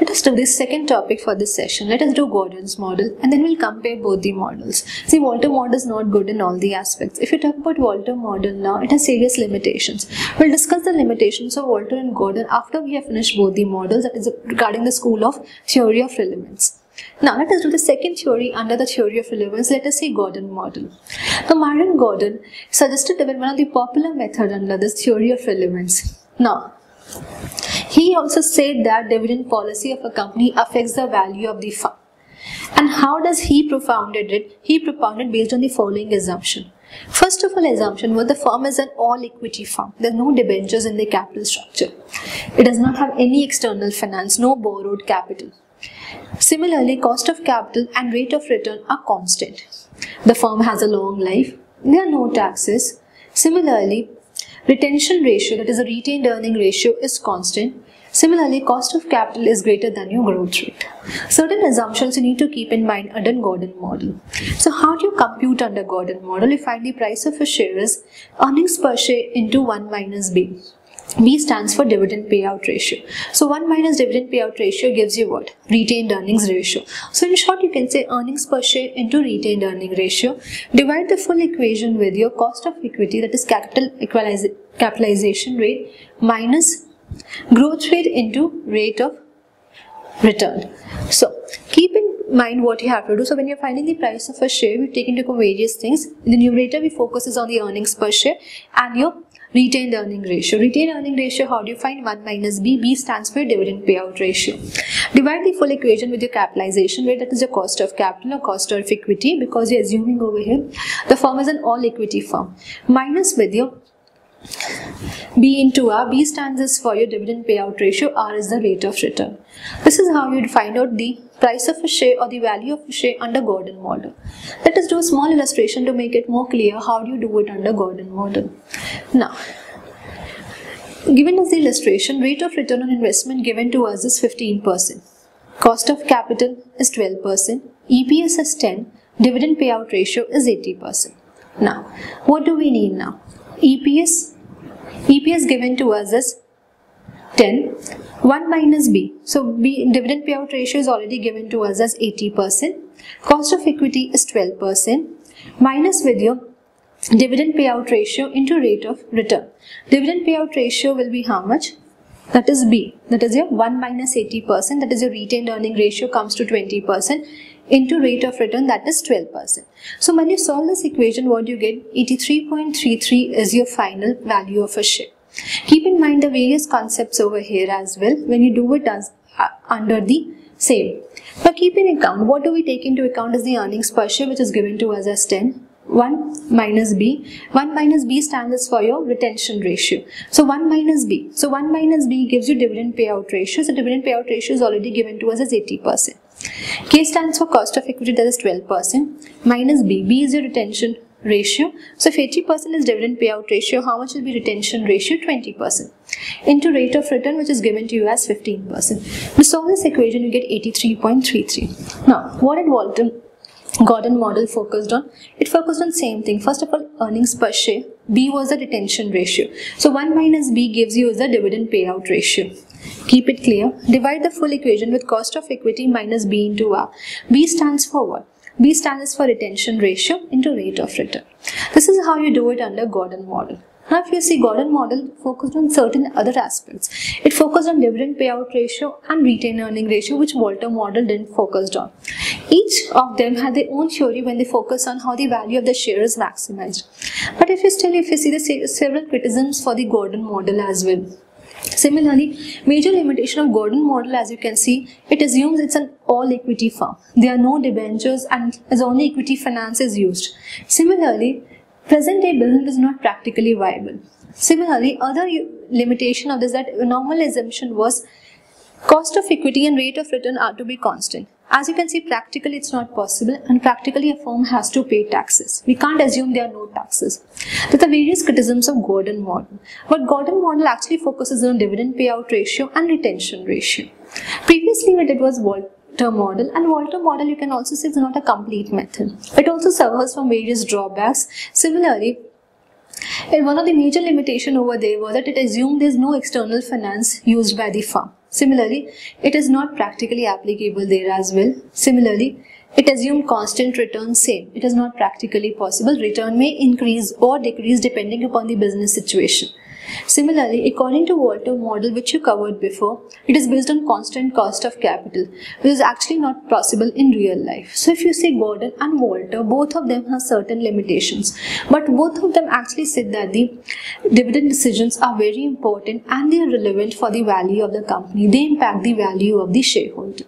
Let us do the second topic for this session. Let us do Gordon's model and then we'll compare both the models. See, Walter model is not good in all the aspects. If you talk about Walter model now, it has serious limitations. We'll discuss the limitations of Walter and Gordon after we have finished both the models, that is regarding the school of theory of relevance. Now let us do the second theory under the theory of relevance. Let us see Gordon model. The Myron Gordon suggested one of the popular method under this theory of relevance. Now he also said that dividend policy of a company affects the value of the firm. And how does he propounded it? He propounded based on the following assumption. First of all, assumption was the firm is an all equity firm. There's no debentures in the capital structure. It does not have any external finance, no borrowed capital. Similarly, cost of capital and rate of return are constant. The firm has a long life. There are no taxes. Similarly, retention ratio, that is a retained earning ratio, is constant. Similarly, cost of capital is greater than your growth rate. Certain assumptions you need to keep in mind under Gordon model. So how do you compute under Gordon model? You find the price of a share is earnings per share into 1 minus B. B stands for dividend payout ratio. So 1 minus dividend payout ratio gives you what? Retained earnings ratio. So in short you can say earnings per share into retained earning ratio. Divide the full equation with your cost of equity that is capital capitalization rate minus growth rate into rate of return. So keep in mind what you have to do. So when you're finding the price of a share, we take into account various things. In the numerator, we focus on the earnings per share and your Retained earning ratio. Retained earning ratio, how do you find 1 minus B? B stands for dividend payout ratio. Divide the full equation with your capitalization rate, that is your cost of capital or cost of equity, because you're assuming over here the firm is an all equity firm. Minus with your B into R. B stands for your dividend payout ratio. R is the rate of return. This is how you'd find out the price of a share or the value of a share under Gordon model. Let us do a small illustration to make it more clear how do you do it under Gordon model. Now, given as the illustration, rate of return on investment given to us is 15%. Cost of capital is 12%. EPS is 10. Dividend payout ratio is 80%. Now, what do we need now? EPS, EPS given to us is 10 1 minus b. So b dividend payout ratio is already given to us as 80% cost of equity is 12% minus with your dividend payout ratio into rate of return. Dividend payout ratio will be how much? That is b. That is your 1 minus 80% that is your retained earning ratio comes to 20% into rate of return. That is 12%. So when you solve this equation what you get? 83.33 is your final value of a share. Keep in mind the various concepts over here as well when you do it as uh, under the same. Now keep in account what do we take into account is the earnings per share which is given to us as 10 1 minus b. 1 minus b stands for your retention ratio. So 1 minus b. So 1 minus b gives you dividend payout ratio. So dividend payout ratio is already given to us as 80 percent. K stands for cost of equity that is 12% minus B. B is your retention ratio. So if 80% is dividend payout ratio, how much will be retention ratio? 20%. Into rate of return which is given to you as 15%. To solve this equation you get 83.33. Now what did Walton Gordon model focused on? It focused on same thing. First of all earnings per share. B was the retention ratio. So 1 minus B gives you the dividend payout ratio. Keep it clear. Divide the full equation with cost of equity minus B into R. B stands for what? B stands for retention ratio into rate of return. This is how you do it under Gordon model. Now if you see Gordon model focused on certain other aspects. It focused on dividend payout ratio and retained earning ratio which Walter model didn't focus on. Each of them had their own theory when they focus on how the value of the share is maximized. But if you still if you see the several criticisms for the Gordon model as well. Similarly, major limitation of Gordon model as you can see, it assumes it's an all equity firm. There are no debentures and as only equity finance is used. Similarly, present day business is not practically viable. Similarly, other limitation of this that normal assumption was cost of equity and rate of return are to be constant. As you can see, practically it's not possible and practically a firm has to pay taxes. We can't assume there are no taxes. There are various criticisms of Gordon model. But Gordon model actually focuses on dividend payout ratio and retention ratio. Previously what it was Walter model and Walter model you can also say is not a complete method. It also suffers from various drawbacks. Similarly, and one of the major limitation over there was that it assumed there is no external finance used by the firm. Similarly, it is not practically applicable there as well. Similarly, it assumes constant return same. It is not practically possible. Return may increase or decrease depending upon the business situation. Similarly, according to Walter model which you covered before, it is based on constant cost of capital, which is actually not possible in real life. So if you see Gordon and Walter, both of them have certain limitations, but both of them actually said that the dividend decisions are very important and they are relevant for the value of the company. They impact the value of the shareholder.